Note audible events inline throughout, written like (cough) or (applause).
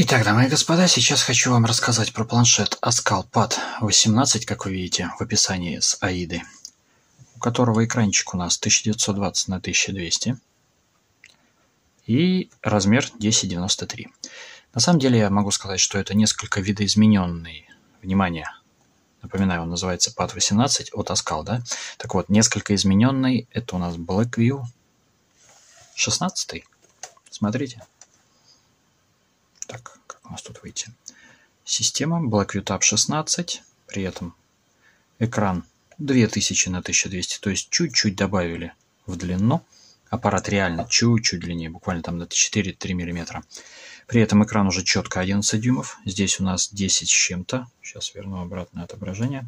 Итак, дамы и господа, сейчас хочу вам рассказать про планшет Ascal Pad 18, как вы видите в описании с Аиды, у которого экранчик у нас 1920 на 1200 и размер 1093. На самом деле я могу сказать, что это несколько видоизмененный, внимание, напоминаю, он называется Pad 18 от Ascal, да? Так вот, несколько измененный, это у нас Blackview 16. Смотрите. Так, как у нас тут выйти? Система Blackview Tab 16, при этом экран 2000 на 1200, то есть чуть-чуть добавили в длину. Аппарат реально чуть-чуть длиннее, буквально там на 4-3 мм. При этом экран уже четко 11 дюймов. Здесь у нас 10 с чем-то. Сейчас верну обратное отображение.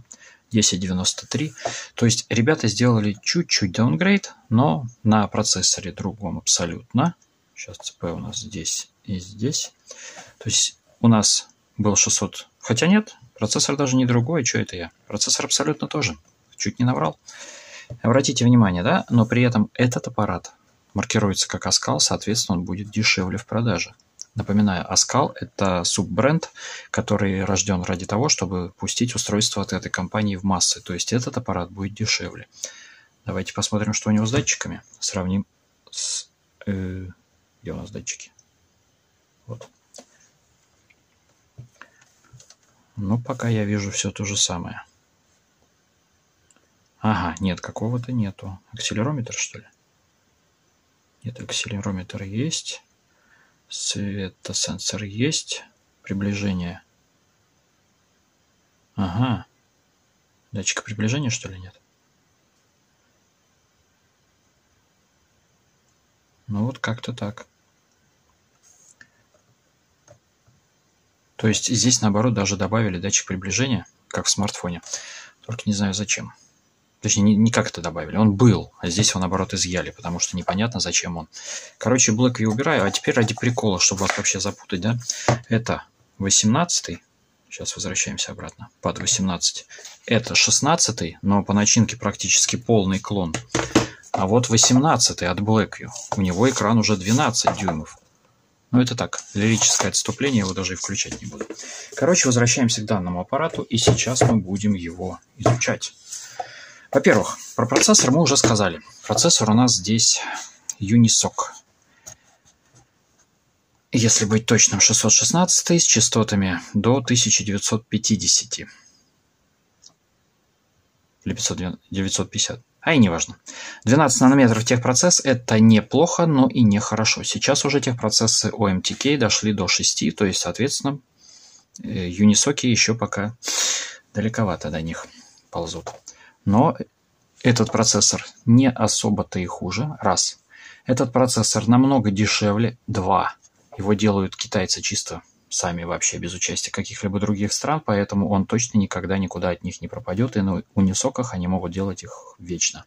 1093. То есть ребята сделали чуть-чуть даунгрейд, но на процессоре другом абсолютно. Сейчас ЦП у нас здесь и здесь. То есть у нас был 600, хотя нет, процессор даже не другой, что это я? Процессор абсолютно тоже, чуть не наврал. Обратите внимание, да, но при этом этот аппарат маркируется как Ascal, соответственно, он будет дешевле в продаже. Напоминаю, Ascal – это суббренд, который рожден ради того, чтобы пустить устройство от этой компании в массы. То есть этот аппарат будет дешевле. Давайте посмотрим, что у него с датчиками. Сравним с... Э, где у нас датчики? Вот. Ну, пока я вижу все то же самое. Ага, нет, какого-то нету. Акселерометр, что ли? Нет, акселерометр есть. Светосенсор есть. Приближение. Ага. Датчика приближения, что ли, нет? Ну вот как-то так. То есть здесь, наоборот, даже добавили датчик приближения, как в смартфоне. Только не знаю зачем. Точнее, не, не как это добавили. Он был, а здесь его, наоборот, изъяли, потому что непонятно, зачем он. Короче, Blackview убираю. А теперь ради прикола, чтобы вас вообще запутать, да? Это 18 Сейчас возвращаемся обратно. Под 18. Это 16 но по начинке практически полный клон. А вот 18 от Blackview. У него экран уже 12 дюймов. Но это так, лирическое отступление, его даже и включать не буду. Короче, возвращаемся к данному аппарату, и сейчас мы будем его изучать. Во-первых, про процессор мы уже сказали. Процессор у нас здесь Unisoc. Если быть точным, 616 с частотами до 1950. Или 500, 950 а и не важно. 12 нанометров техпроцесс – это неплохо, но и нехорошо. Сейчас уже техпроцессы OMTK дошли до 6, то есть, соответственно, э, юнисоки еще пока далековато до них ползут. Но этот процессор не особо-то и хуже, раз. Этот процессор намного дешевле, два. Его делают китайцы чисто сами вообще без участия каких-либо других стран, поэтому он точно никогда никуда от них не пропадет, и на унисоках они могут делать их вечно.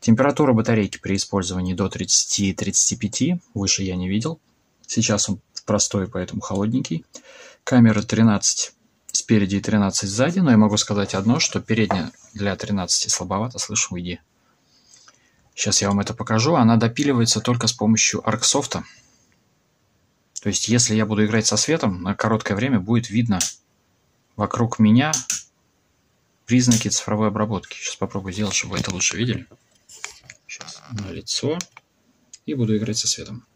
Температура батарейки при использовании до 30-35, выше я не видел. Сейчас он простой, поэтому холодненький. Камера 13 спереди и 13 сзади, но я могу сказать одно, что передняя для 13 слабовато, слышь, уйди. Сейчас я вам это покажу. Она допиливается только с помощью арксофта. То есть, если я буду играть со светом, на короткое время будет видно вокруг меня признаки цифровой обработки. Сейчас попробую сделать, чтобы вы это лучше видели. Сейчас на лицо. И буду играть со светом.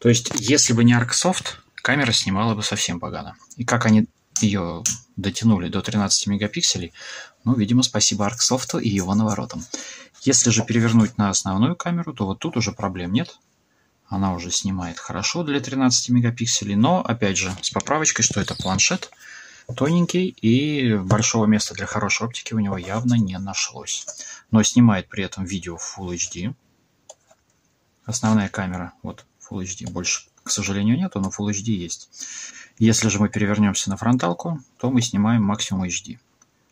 То есть, если бы не ArcSoft, камера снимала бы совсем погано. И как они ее дотянули до 13 мегапикселей, ну, видимо, спасибо ArcSoft и его наворотам. Если же перевернуть на основную камеру, то вот тут уже проблем нет. Она уже снимает хорошо для 13 мегапикселей, но, опять же, с поправочкой, что это планшет тоненький и большого места для хорошей оптики у него явно не нашлось. Но снимает при этом видео в Full HD. Основная камера, вот Full HD, больше, к сожалению, нету, но Full HD есть. Если же мы перевернемся на фронталку, то мы снимаем максимум HD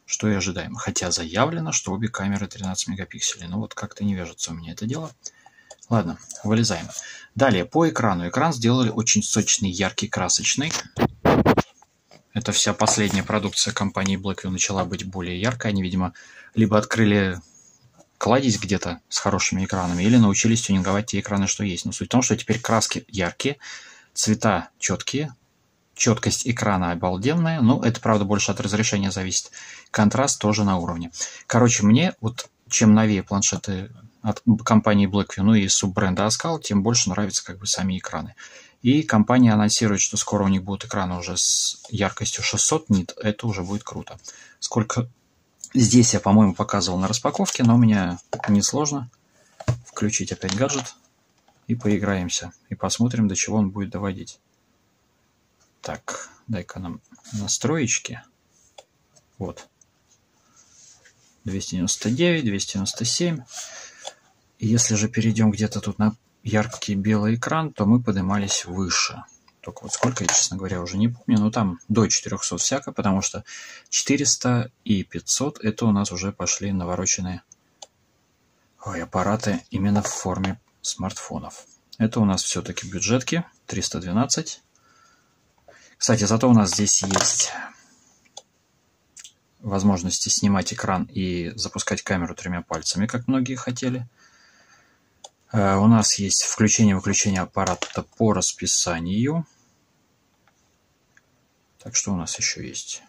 что и ожидаемо. Хотя заявлено, что обе камеры 13 мегапикселей. Но вот как-то не вяжется у меня это дело. Ладно, вылезаем. Далее, по экрану. Экран сделали очень сочный, яркий, красочный. Это вся последняя продукция компании Blackview начала быть более яркой. Они, видимо, либо открыли кладезь где-то с хорошими экранами или научились тюнинговать те экраны, что есть. Но суть в том, что теперь краски яркие, цвета четкие, четкость экрана обалденная, но это, правда, больше от разрешения зависит. Контраст тоже на уровне. Короче, мне вот чем новее планшеты от компании Blackview, ну и суббренда Ascal, тем больше нравятся как бы сами экраны. И компания анонсирует, что скоро у них будут экраны уже с яркостью 600 нит. Это уже будет круто. Сколько здесь я, по-моему, показывал на распаковке, но у меня несложно включить опять гаджет и поиграемся. И посмотрим, до чего он будет доводить. Так, дай-ка нам настроечки. Вот. 299, 297. И если же перейдем где-то тут на яркий белый экран, то мы поднимались выше. Только вот сколько, я, честно говоря, уже не помню. Но там до 400 всяко, потому что 400 и 500 это у нас уже пошли навороченные ой, аппараты именно в форме смартфонов. Это у нас все-таки бюджетки 312. Кстати, зато у нас здесь есть возможности снимать экран и запускать камеру тремя пальцами, как многие хотели. Э, у нас есть включение-выключение аппарата по расписанию. Так что у нас еще есть?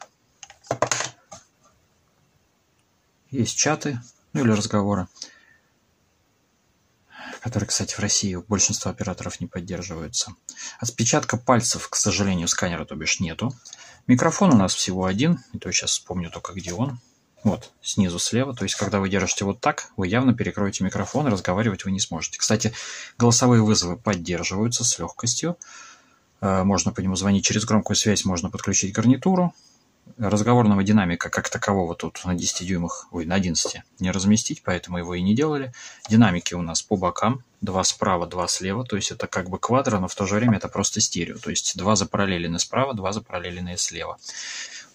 Есть чаты, ну или разговоры которые, кстати, в России у большинства операторов не поддерживаются. Отпечатка пальцев, к сожалению, сканера, то бишь, нету. Микрофон у нас всего один, и то сейчас вспомню только, где он. Вот, снизу слева. То есть, когда вы держите вот так, вы явно перекроете микрофон, и разговаривать вы не сможете. Кстати, голосовые вызовы поддерживаются с легкостью. Э, можно по нему звонить через громкую связь, можно подключить гарнитуру разговорного динамика как такового тут на 10 дюймах, ой, на 11 не разместить, поэтому его и не делали. Динамики у нас по бокам, два справа, два слева, то есть это как бы квадро, но в то же время это просто стерео, то есть два запараллелены справа, два запараллеленные слева.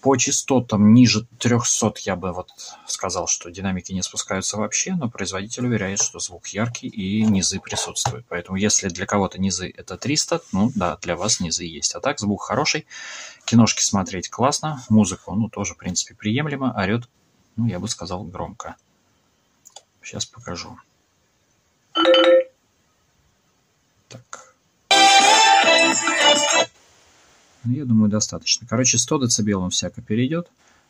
По частотам ниже 300 я бы вот сказал, что динамики не спускаются вообще, но производитель уверяет, что звук яркий и низы присутствуют. Поэтому если для кого-то низы это 300, ну да, для вас низы есть. А так звук хороший, киношки смотреть классно, музыку, ну тоже в принципе приемлемо, орет, ну я бы сказал, громко. Сейчас покажу. Так. Ну, я думаю, достаточно. Короче, 100 дБ он всяко перейдет.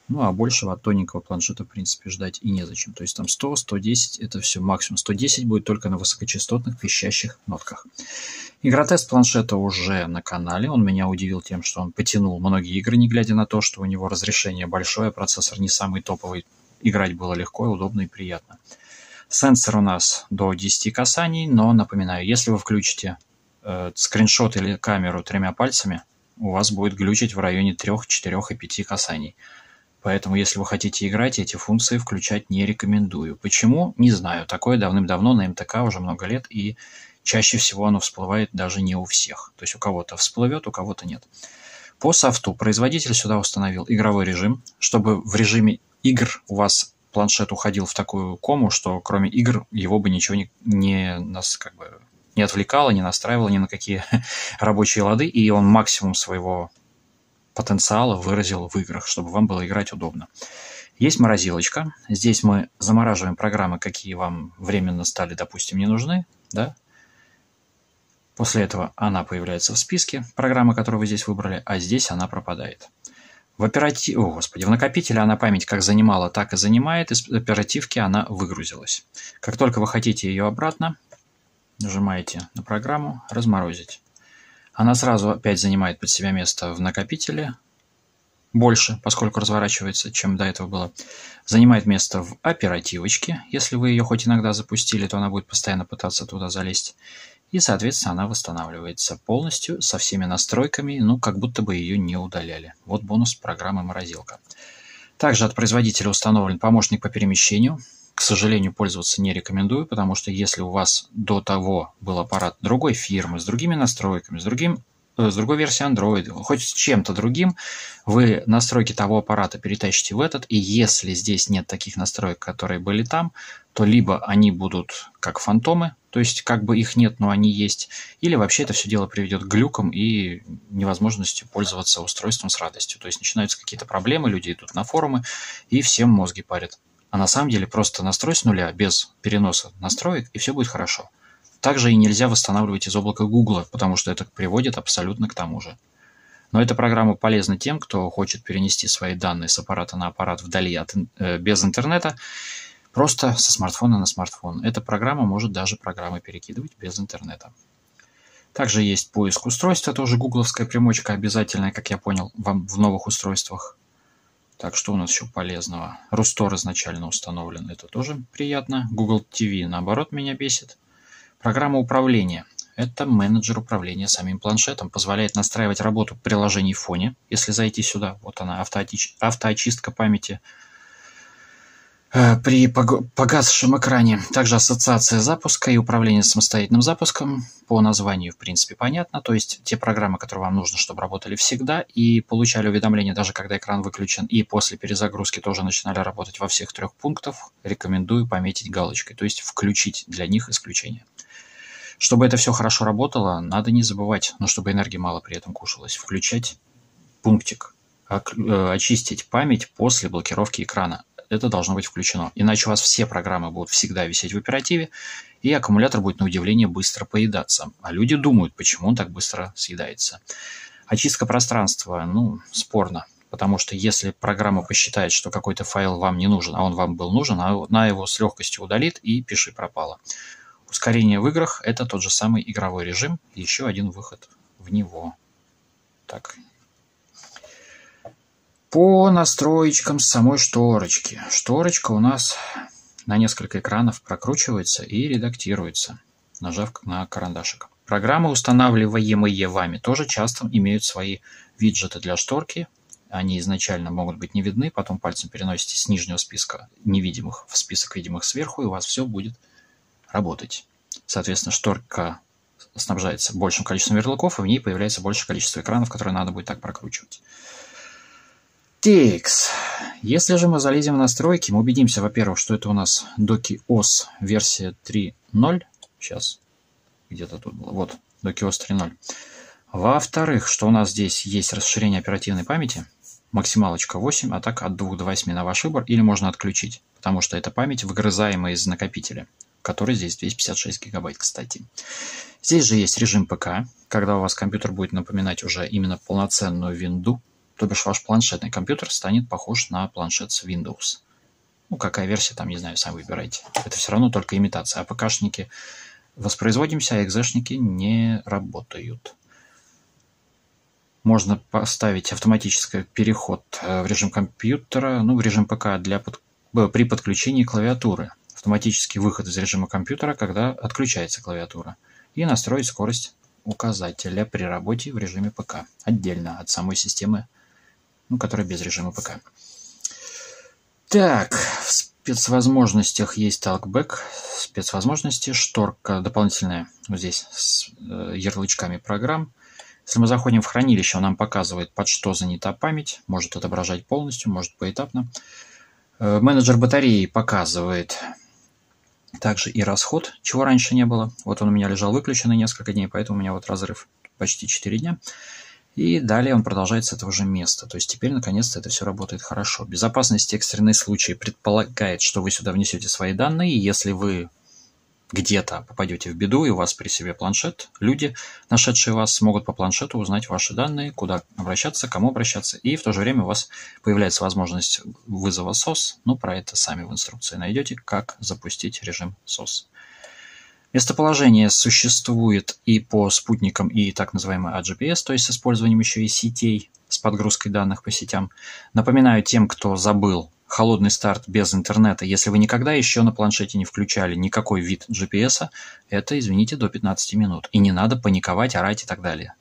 Ну, а большего от тоненького планшета, в принципе, ждать и незачем. То есть там 100, 110, это все максимум. 110 будет только на высокочастотных пищащих нотках. Игротест планшета уже на канале. Он меня удивил тем, что он потянул многие игры, не глядя на то, что у него разрешение большое, процессор не самый топовый. Играть было легко, удобно и приятно. Сенсор у нас до 10 касаний, но напоминаю, если вы включите э, скриншот или камеру тремя пальцами, у вас будет глючить в районе 3, 4 и 5 касаний. Поэтому, если вы хотите играть, эти функции включать не рекомендую. Почему? Не знаю. Такое давным-давно на МТК уже много лет, и чаще всего оно всплывает даже не у всех. То есть у кого-то всплывет, у кого-то нет. По софту производитель сюда установил игровой режим, чтобы в режиме игр у вас планшет уходил в такую кому, что кроме игр его бы ничего не, не нас как бы не отвлекало, не настраивало ни на какие (laughs) рабочие лады, и он максимум своего потенциала выразил в играх, чтобы вам было играть удобно. Есть морозилочка. Здесь мы замораживаем программы, какие вам временно стали, допустим, не нужны. Да? После этого она появляется в списке, программы, которую вы здесь выбрали, а здесь она пропадает. В оператив... О, господи, в накопителе она память как занимала, так и занимает. Из оперативки она выгрузилась. Как только вы хотите ее обратно, Нажимаете на программу «Разморозить». Она сразу опять занимает под себя место в накопителе, больше, поскольку разворачивается, чем до этого было. Занимает место в оперативочке. Если вы ее хоть иногда запустили, то она будет постоянно пытаться туда залезть. И, соответственно, она восстанавливается полностью со всеми настройками, ну, как будто бы ее не удаляли. Вот бонус программы «Морозилка». Также от производителя установлен помощник по перемещению – к сожалению, пользоваться не рекомендую, потому что если у вас до того был аппарат другой фирмы, с другими настройками, с, другим, э, с другой версией Android, хоть с чем-то другим, вы настройки того аппарата перетащите в этот, и если здесь нет таких настроек, которые были там, то либо они будут как фантомы, то есть как бы их нет, но они есть, или вообще это все дело приведет к глюкам и невозможности пользоваться устройством с радостью. То есть начинаются какие-то проблемы, люди идут на форумы и всем мозги парят. А на самом деле просто настрой с нуля, без переноса настроек, и все будет хорошо. Также и нельзя восстанавливать из облака Google, потому что это приводит абсолютно к тому же. Но эта программа полезна тем, кто хочет перенести свои данные с аппарата на аппарат вдали от, э, без интернета, просто со смартфона на смартфон. Эта программа может даже программы перекидывать без интернета. Также есть поиск устройств, это уже гугловская примочка обязательная, как я понял, вам в новых устройствах. Так, что у нас еще полезного? Рустор изначально установлен, это тоже приятно. Google TV, наоборот, меня бесит. Программа управления. Это менеджер управления самим планшетом. Позволяет настраивать работу приложений в фоне. Если зайти сюда, вот она, автоочистка памяти при погасшем экране. Также ассоциация запуска и управление самостоятельным запуском. По названию, в принципе, понятно. То есть те программы, которые вам нужно, чтобы работали всегда и получали уведомления, даже когда экран выключен, и после перезагрузки тоже начинали работать во всех трех пунктах, рекомендую пометить галочкой. То есть включить для них исключение. Чтобы это все хорошо работало, надо не забывать, но чтобы энергии мало при этом кушалось, включать пунктик э, очистить память после блокировки экрана. Это должно быть включено. Иначе у вас все программы будут всегда висеть в оперативе, и аккумулятор будет на удивление быстро поедаться. А люди думают, почему он так быстро съедается. Очистка пространства, ну, спорно. Потому что если программа посчитает, что какой-то файл вам не нужен, а он вам был нужен, она его с легкостью удалит и пиши пропало. Ускорение в играх – это тот же самый игровой режим, еще один выход в него. Так. По настроечкам самой шторочки. Шторочка у нас на несколько экранов прокручивается и редактируется, нажав на карандашик. Программы, устанавливаемые вами, тоже часто имеют свои виджеты для шторки. Они изначально могут быть не видны, потом пальцем переносите с нижнего списка невидимых в список видимых сверху, и у вас все будет работать. Соответственно, шторка снабжается большим количеством ярлыков, и в ней появляется большее количество экранов, которые надо будет так прокручивать. Текс. Если же мы залезем в настройки, мы убедимся, во-первых, что это у нас DokiOS версия 3.0. Сейчас где-то тут было. Вот, DokiOS 3.0. Во-вторых, что у нас здесь есть расширение оперативной памяти. Максималочка 8, а так от 2 до 8 на ваш выбор. Или можно отключить, потому что это память, выгрызаемая из накопителя который здесь 256 гигабайт, кстати. Здесь же есть режим ПК, когда у вас компьютер будет напоминать уже именно полноценную винду, то бишь ваш планшетный компьютер станет похож на планшет с Windows. Ну, какая версия, там, не знаю, сами выбирайте. Это все равно только имитация. А ПКшники воспроизводимся, а экзешники не работают. Можно поставить автоматический переход э, в режим компьютера, ну, в режим ПК для под... Э, при подключении клавиатуры автоматический выход из режима компьютера, когда отключается клавиатура, и настроить скорость указателя при работе в режиме ПК, отдельно от самой системы, ну, которая без режима ПК. Так, в спецвозможностях есть Talkback, спецвозможности, шторка дополнительная вот здесь с э, ярлычками программ. Если мы заходим в хранилище, он нам показывает, под что занята память, может отображать полностью, может поэтапно. Э, менеджер батареи показывает также и расход, чего раньше не было. Вот он у меня лежал выключенный несколько дней, поэтому у меня вот разрыв почти 4 дня. И далее он продолжает с этого же места. То есть теперь наконец-то это все работает хорошо. Безопасность экстренный случай предполагает, что вы сюда внесете свои данные. И если вы где-то попадете в беду, и у вас при себе планшет, люди, нашедшие вас, смогут по планшету узнать ваши данные, куда обращаться, кому обращаться, и в то же время у вас появляется возможность вызова SOS, ну, про это сами в инструкции найдете, как запустить режим SOS. Местоположение существует и по спутникам, и так называемый AGPS, то есть с использованием еще и сетей, с подгрузкой данных по сетям. Напоминаю тем, кто забыл холодный старт без интернета, если вы никогда еще на планшете не включали никакой вид GPS, это, извините, до 15 минут. И не надо паниковать, орать и так далее.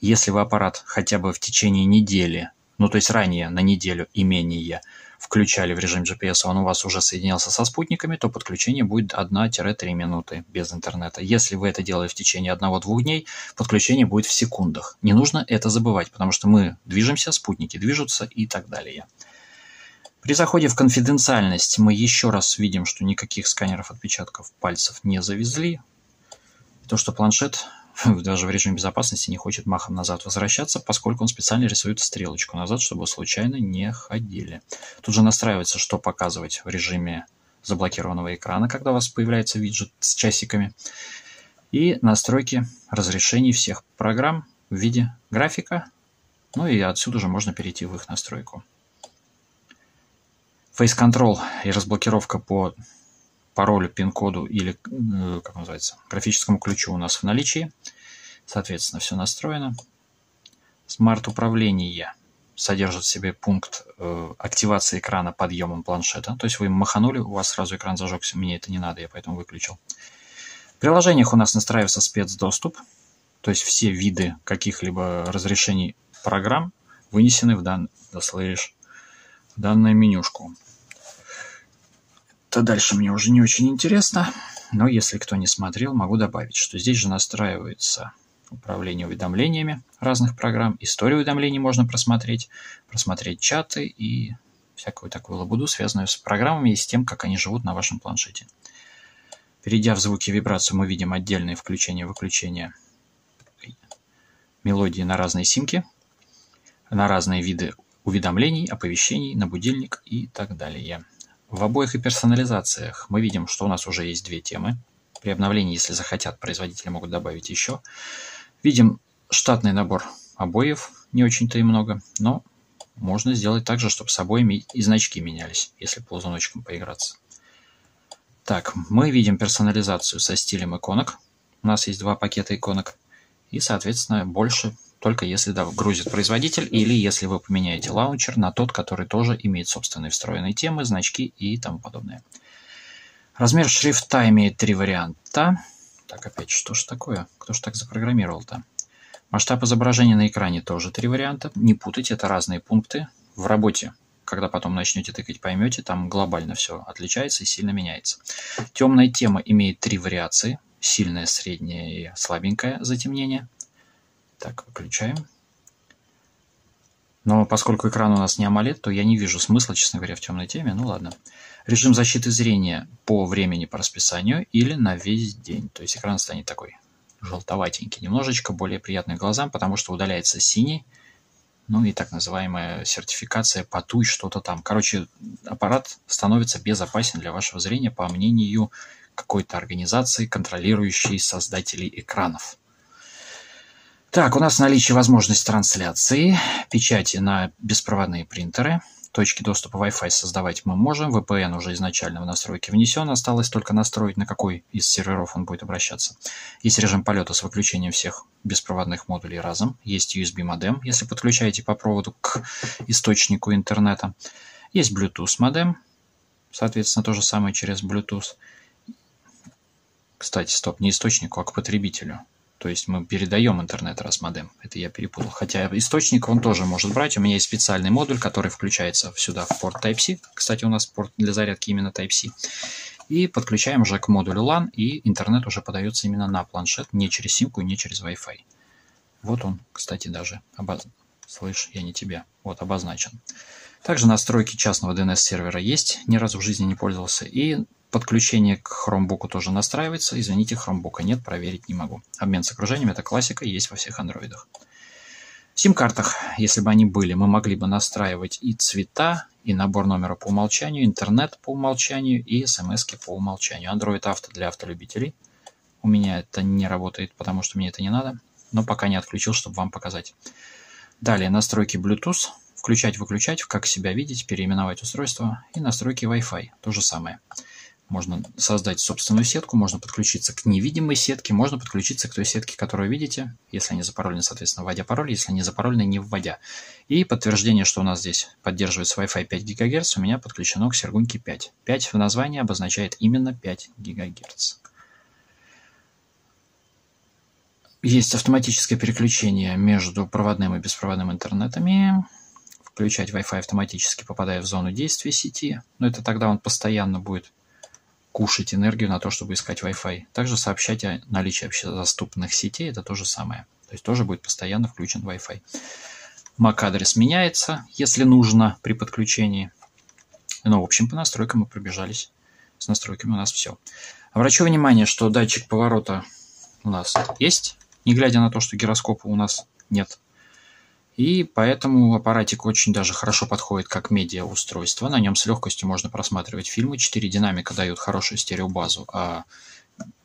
Если вы аппарат хотя бы в течение недели, ну то есть ранее на неделю и менее, включали в режим GPS, он у вас уже соединялся со спутниками, то подключение будет 1-3 минуты без интернета. Если вы это делаете в течение 1-2 дней, подключение будет в секундах. Не нужно это забывать, потому что мы движемся, спутники движутся и так далее. При заходе в конфиденциальность мы еще раз видим, что никаких сканеров отпечатков пальцев не завезли. То, что планшет (laughs) даже в режиме безопасности не хочет махом назад возвращаться, поскольку он специально рисует стрелочку назад, чтобы случайно не ходили. Тут же настраивается, что показывать в режиме заблокированного экрана, когда у вас появляется виджет с часиками. И настройки разрешений всех программ в виде графика. Ну и отсюда же можно перейти в их настройку. Face Control и разблокировка по паролю, пин-коду или, э, как называется, графическому ключу у нас в наличии. Соответственно, все настроено. Смарт-управление содержит в себе пункт э, активации экрана подъемом планшета. То есть вы маханули, у вас сразу экран зажегся. Мне это не надо, я поэтому выключил. В приложениях у нас настраивается спецдоступ. То есть все виды каких-либо разрешений программ вынесены в, дан... в данную менюшку. Это дальше мне уже не очень интересно, но если кто не смотрел, могу добавить, что здесь же настраивается управление уведомлениями разных программ, историю уведомлений можно просмотреть, просмотреть чаты и всякую такую лабуду, связанную с программами и с тем, как они живут на вашем планшете. Перейдя в звуки вибрацию, мы видим отдельные включения-выключения мелодии на разные симки, на разные виды уведомлений, оповещений, на будильник и так далее. В обоих и персонализациях мы видим, что у нас уже есть две темы. При обновлении, если захотят, производители могут добавить еще. Видим штатный набор обоев, не очень-то и много, но можно сделать так же, чтобы с обоями и значки менялись, если ползуночком поиграться. Так, мы видим персонализацию со стилем иконок. У нас есть два пакета иконок. И, соответственно, больше только если да, грузит производитель или если вы поменяете лаунчер на тот, который тоже имеет собственные встроенные темы, значки и тому подобное. Размер шрифта имеет три варианта. Так, опять, что ж такое? Кто ж так запрограммировал-то? Масштаб изображения на экране тоже три варианта. Не путайте, это разные пункты. В работе, когда потом начнете тыкать, поймете, там глобально все отличается и сильно меняется. Темная тема имеет три вариации. Сильное, среднее и слабенькое затемнение – так, выключаем. Но поскольку экран у нас не AMOLED, то я не вижу смысла, честно говоря, в темной теме. Ну ладно. Режим защиты зрения по времени по расписанию или на весь день. То есть экран станет такой желтоватенький, немножечко более приятный глазам, потому что удаляется синий, ну и так называемая сертификация потуй что-то там. Короче, аппарат становится безопасен для вашего зрения по мнению какой-то организации, контролирующей создателей экранов. Так, у нас в наличии возможность трансляции, печати на беспроводные принтеры. Точки доступа Wi-Fi создавать мы можем. VPN уже изначально в настройки внесен. Осталось только настроить, на какой из серверов он будет обращаться. Есть режим полета с выключением всех беспроводных модулей разом. Есть USB модем, если подключаете по проводу к источнику интернета. Есть Bluetooth модем. Соответственно, то же самое через Bluetooth. Кстати, стоп, не источнику, а к потребителю. То есть мы передаем интернет раз модем. Это я перепутал. Хотя источник он тоже может брать. У меня есть специальный модуль, который включается сюда в порт Type-C. Кстати, у нас порт для зарядки именно Type-C. И подключаем уже к модулю LAN, и интернет уже подается именно на планшет, не через симку, не через Wi-Fi. Вот он, кстати, даже. Обоз... Слышь, я не тебя. Вот, обозначен. Также настройки частного DNS-сервера есть, ни разу в жизни не пользовался. И Подключение к хромбуку тоже настраивается. Извините, хромбука нет, проверить не могу. Обмен с окружением – это классика, есть во всех андроидах. В сим-картах, если бы они были, мы могли бы настраивать и цвета, и набор номера по умолчанию, интернет по умолчанию и смс по умолчанию. Android Auto для автолюбителей. У меня это не работает, потому что мне это не надо, но пока не отключил, чтобы вам показать. Далее настройки Bluetooth. Включать-выключать, как себя видеть, переименовать устройство. И настройки Wi-Fi. То же самое. Можно создать собственную сетку, можно подключиться к невидимой сетке, можно подключиться к той сетке, которую видите, если они запарольны, соответственно, вводя пароль, если не запарольны, не вводя. И подтверждение, что у нас здесь поддерживается Wi-Fi 5 ГГц, у меня подключено к Сергуньке 5. 5 в названии обозначает именно 5 ГГц. Есть автоматическое переключение между проводным и беспроводным интернетами. Включать Wi-Fi автоматически, попадая в зону действия сети. Но это тогда он постоянно будет кушать энергию на то, чтобы искать Wi-Fi. Также сообщать о наличии общедоступных сетей, это то же самое. То есть тоже будет постоянно включен Wi-Fi. MAC-адрес меняется, если нужно, при подключении. Но, в общем, по настройкам мы пробежались. С настройками у нас все. Обращу внимание, что датчик поворота у нас есть. не глядя на то, что гироскопа у нас нет. И поэтому аппаратик очень даже хорошо подходит как медиа-устройство. На нем с легкостью можно просматривать фильмы. Четыре динамика дают хорошую стереобазу, а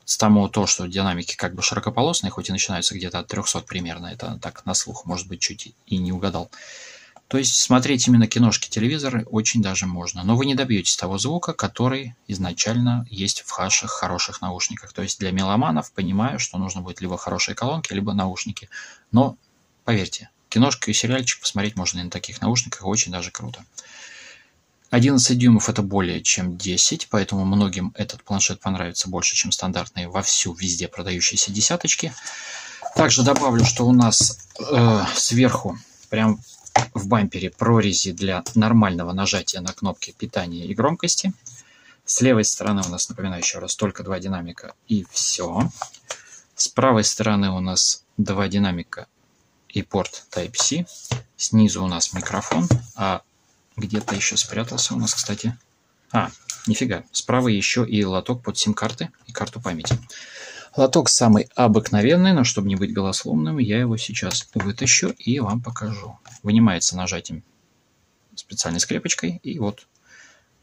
с тому то, что динамики как бы широкополосные, хоть и начинаются где-то от 300 примерно, это так на слух, может быть, чуть и не угадал. То есть смотреть именно киношки, телевизоры очень даже можно. Но вы не добьетесь того звука, который изначально есть в ваших хороших наушниках. То есть для меломанов понимаю, что нужно будет либо хорошие колонки, либо наушники. Но поверьте, киношку и сериальчик посмотреть можно на таких наушниках, очень даже круто. 11 дюймов это более чем 10, поэтому многим этот планшет понравится больше, чем стандартные вовсю везде продающиеся десяточки. Также добавлю, что у нас э, сверху, прям в бампере, прорези для нормального нажатия на кнопки питания и громкости. С левой стороны у нас, напоминаю еще раз, только два динамика и все. С правой стороны у нас два динамика и порт Type-C. Снизу у нас микрофон, а где-то еще спрятался у нас, кстати. А, нифига, справа еще и лоток под сим-карты и карту памяти. Лоток самый обыкновенный, но чтобы не быть голословным, я его сейчас вытащу и вам покажу. Вынимается нажатием специальной скрепочкой, и вот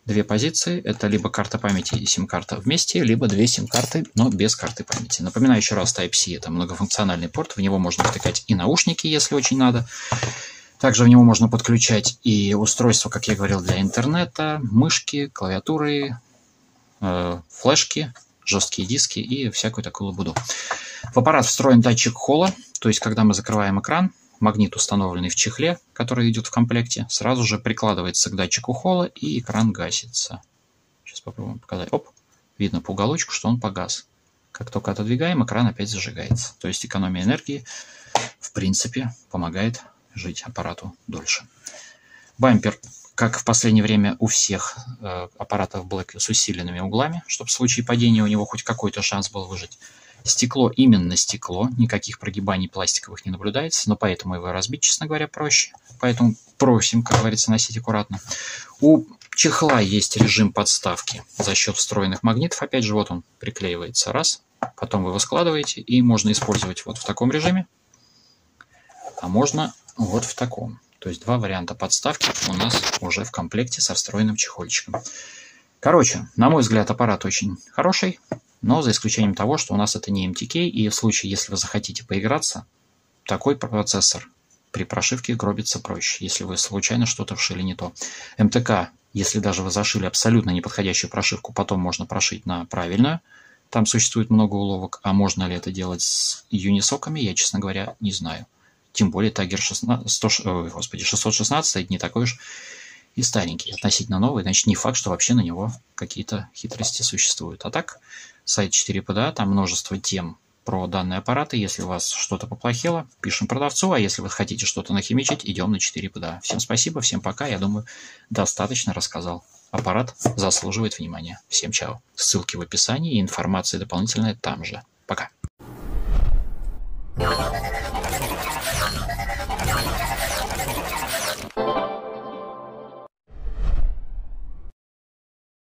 две позиции. Это либо карта памяти и сим-карта вместе, либо две сим-карты, но без карты памяти. Напоминаю еще раз, Type-C это многофункциональный порт, в него можно втыкать и наушники, если очень надо. Также в него можно подключать и устройства, как я говорил, для интернета, мышки, клавиатуры, э, флешки, жесткие диски и всякую такую лабуду. В аппарат встроен датчик холла, то есть когда мы закрываем экран, магнит, установленный в чехле, который идет в комплекте, сразу же прикладывается к датчику холла и экран гасится. Сейчас попробуем показать. Оп, видно по уголочку, что он погас. Как только отодвигаем, экран опять зажигается. То есть экономия энергии, в принципе, помогает жить аппарату дольше. Бампер, как в последнее время у всех э, аппаратов Blackview с усиленными углами, чтобы в случае падения у него хоть какой-то шанс был выжить. Стекло именно стекло, никаких прогибаний пластиковых не наблюдается, но поэтому его разбить, честно говоря, проще. Поэтому просим, как говорится, носить аккуратно. У чехла есть режим подставки за счет встроенных магнитов. Опять же, вот он приклеивается раз, потом вы его складываете, и можно использовать вот в таком режиме, а можно вот в таком. То есть два варианта подставки у нас уже в комплекте со встроенным чехольчиком. Короче, на мой взгляд, аппарат очень хороший, но за исключением того, что у нас это не MTK, и в случае, если вы захотите поиграться, такой процессор при прошивке гробится проще, если вы случайно что-то вшили не то. МТК, если даже вы зашили абсолютно неподходящую прошивку, потом можно прошить на правильную. Там существует много уловок, а можно ли это делать с юнисоками, я, честно говоря, не знаю. Тем более Tiger 16, 100, ой, господи, 616 не такой уж и старенький, относительно новый, значит не факт, что вообще на него какие-то хитрости существуют. А так, сайт 4PDA, там множество тем про данные аппараты. Если у вас что-то поплохело, пишем продавцу, а если вы хотите что-то нахимичить, идем на 4PDA. Всем спасибо, всем пока, я думаю, достаточно рассказал. Аппарат заслуживает внимания. Всем чао. Ссылки в описании и информация дополнительная там же. Пока.